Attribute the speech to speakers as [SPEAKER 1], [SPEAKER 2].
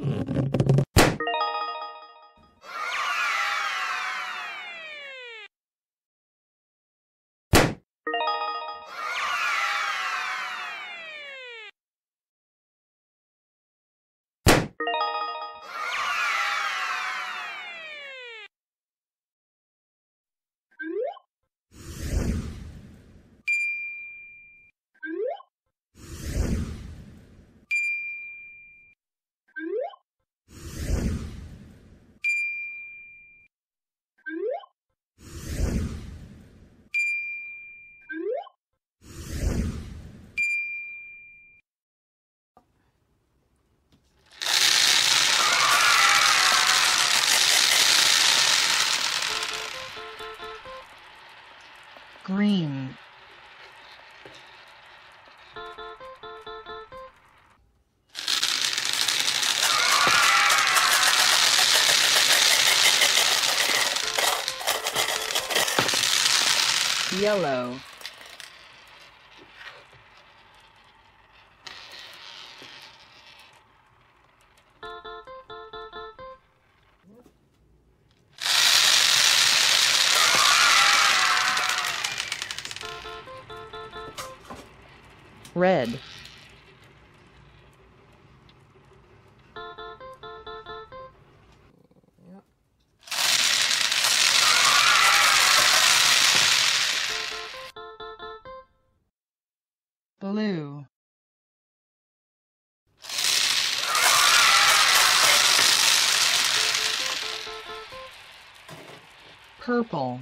[SPEAKER 1] Mm-hmm. Green yellow red. Blue. Purple